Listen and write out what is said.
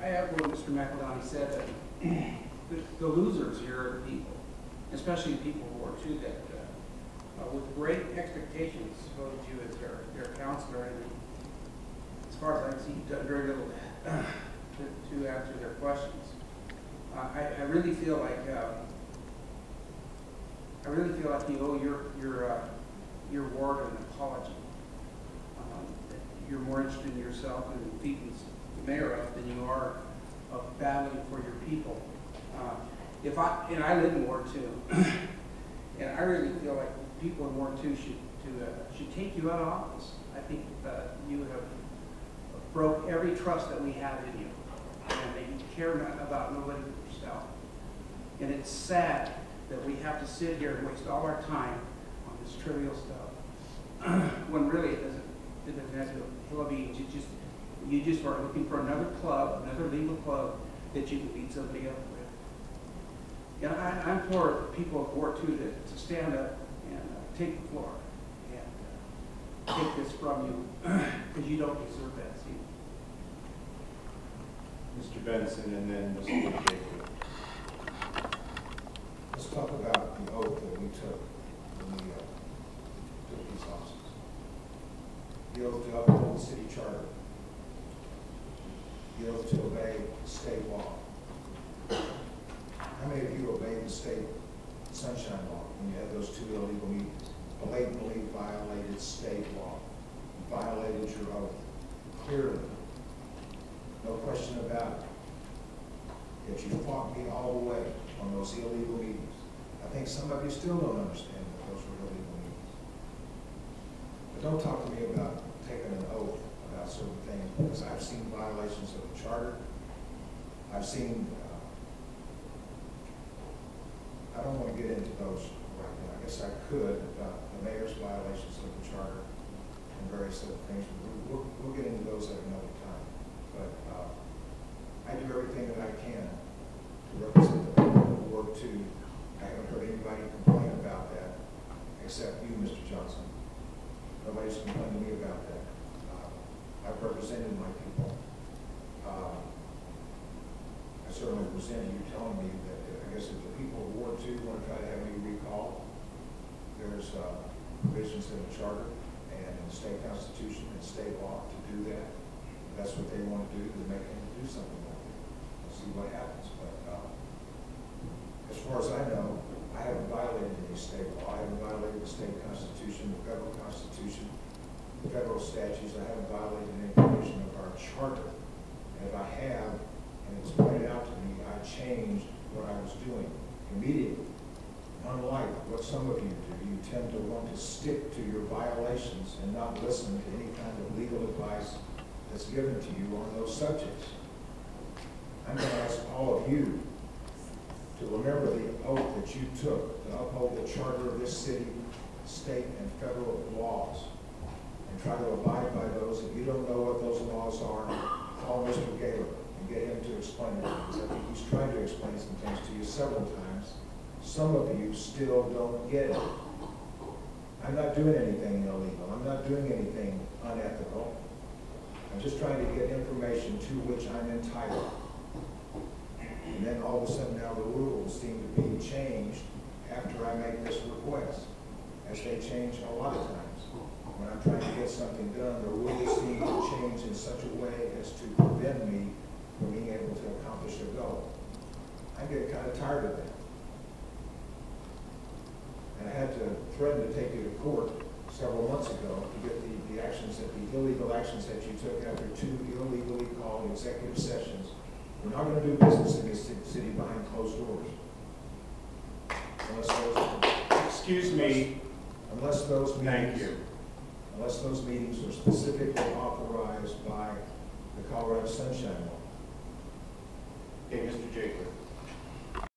I echo what Mr. McEldowney said, that the- the losers here are the people, especially people who are too, that, uh, with great expectations, voted you as their, their counselor, and as far as I can see, you've done very little to, to answer their questions. Uh, I, I really feel like, uh, I really feel like you owe your, your, uh, your ward an apology. Um, You're more interested in yourself and defeating the mayor up than you are of battling for your people. Uh, If I, and I live in Ward Two, and I really feel like people in Ward Two should, to, uh, should take you out of office. I think uh, you have broke every trust that we have in you, and that you care not about nobody but yourself. And it's sad that we have to sit here and waste all our time on this trivial stuff, when really it doesn't, it doesn't have to, hill of beans, you just, you just are looking for another club, another legal club that you can beat somebody up with. And I, I'm for people of Ward Two to, to stand up and uh, take the floor and uh, take this from you, because you don't deserve that seat. Mr. Benson and then Mr. Jacob. Let's talk about the oath that we took when we uh, took these offices. The oath to uphold the city charter. Oath to obey state law. How many of you obeyed the state sunshine law when you had those two illegal meetings? Blatantly violated state law, violated your oath, clearly. No question about it. Yet you fought me all the way on those illegal meetings. I think some of you still don't understand that those were illegal meetings. But don't talk to me about taking an oath about certain things, because I've seen violations of the charter. I've seen, uh, I don't want to get into those right now. I guess I could about the mayor's violations of the charter and various other things. We'll- We'll, get into those at another time. But uh, I do everything that I can to represent the of Ward Two. I haven't heard anybody complain about that, except you, Mr. Johnson. Nobody's complained to me about that. I've represented my people. Uh, I certainly resent you telling me that, I guess if the people of Ward Two want to try to have me recalled, there's uh, provisions in the charter and in the state constitution and state law to do that. If That's what they want to do, to make them do something like that. We'll see what happens, but, uh, as far as I know, I haven't violated any state law, I haven't violated the state constitution, the federal constitution, federal statutes, I haven't violated any provision of our charter. And if I have, and it's pointed out to me, I changed what I was doing immediately. Unlike what some of you do, you tend to want to stick to your violations and not listen to any kind of legal advice that's given to you on those subjects. I'm going to ask all of you to remember the oath that you took to uphold the charter of this city, state, and federal laws, and try to abide by those. If you don't know what those laws are, call Mr. Gaylor and get him to explain it, because I think he's tried to explain some things to you several times. Some of you still don't get it. I'm not doing anything illegal. I'm not doing anything unethical. I'm just trying to get information to which I'm entitled. And then all of a sudden now the rules seem to be changed after I make this request, as they change a lot of times. When I'm trying to get something done, the rules seem to change in such a way as to prevent me from being able to accomplish a goal. I get kind of tired of that. And I had to threaten to take you to court several months ago to get the, the actions that, the illegal actions that you took after two illegally called executive sessions. We're not gonna do business in this city behind closed doors. Excuse me, unless those meetings. thank you. Unless those meetings are specifically authorized by the Colorado Sunshine Law. Okay, Mr. Jacob.